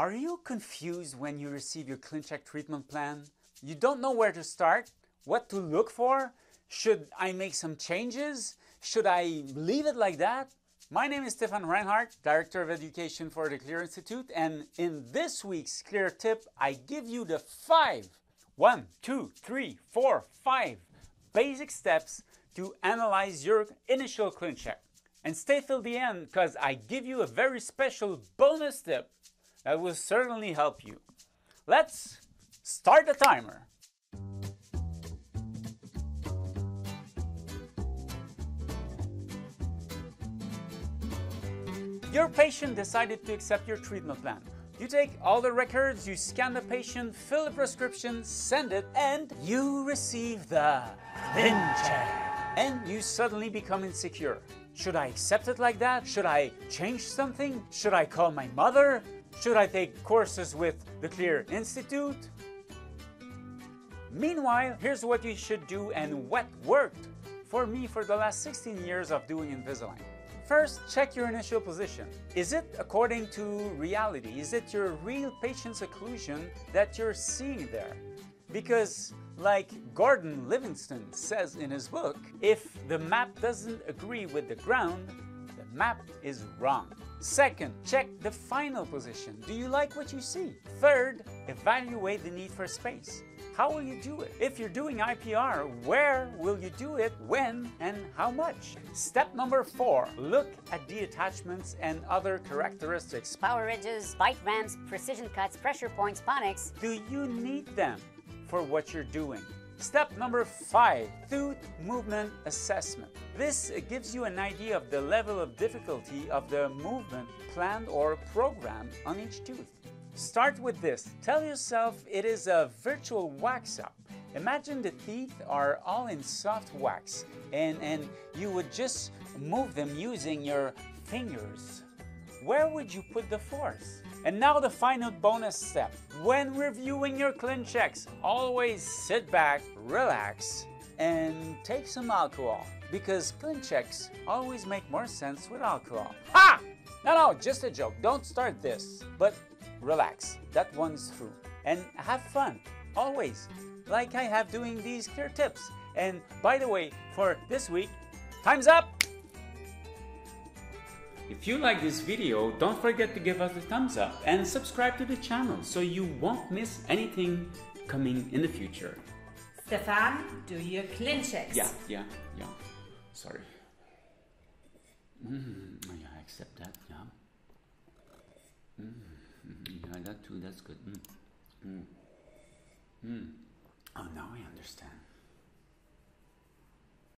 Are you confused when you receive your ClinCheck treatment plan? You don't know where to start? What to look for? Should I make some changes? Should I leave it like that? My name is Stefan Reinhardt, Director of Education for the Clear Institute, and in this week's Clear Tip, I give you the five, one, two, three, four, five basic steps to analyze your initial ClinCheck. And stay till the end because I give you a very special bonus tip that will certainly help you. Let's start the timer. Your patient decided to accept your treatment plan. You take all the records, you scan the patient, fill the prescription, send it, and you receive the ClinCheck. And you suddenly become insecure. Should I accept it like that? Should I change something? Should I call my mother? Should I take courses with the Clear Institute? Meanwhile, here's what you should do and what worked for me for the last 16 years of doing Invisalign. First, check your initial position. Is it according to reality? Is it your real patient's occlusion that you're seeing there? Because, like Gordon Livingston says in his book, if the map doesn't agree with the ground, the map is wrong. Second, check the final position. Do you like what you see? Third, evaluate the need for space. How will you do it? If you're doing IPR, where will you do it, when, and how much? Step number four, look at the attachments and other characteristics. Power ridges, bite ramps, precision cuts, pressure points, pontics. Do you need them for what you're doing? Step number five, tooth movement assessment. This gives you an idea of the level of difficulty of the movement planned or programmed on each tooth. Start with this. Tell yourself it is a virtual wax up. Imagine the teeth are all in soft wax and, and you would just move them using your fingers. Where would you put the force? And now the final bonus step. When reviewing your ClinChecks, always sit back, relax, and take some alcohol. Because ClinChecks always make more sense with alcohol. Ha! No, no, just a joke. Don't start this. But relax. That one's through. And have fun. Always. Like I have doing these clear tips. And by the way, for this week, time's up! If you like this video, don't forget to give us a thumbs up and subscribe to the channel so you won't miss anything coming in the future. Stefan, do your ClinChecks. Yeah, yeah, yeah. Sorry. Mm, yeah, I accept that, yeah. Mm, yeah, that too, that's good. Mm. Mm. Mm. Oh, now I understand.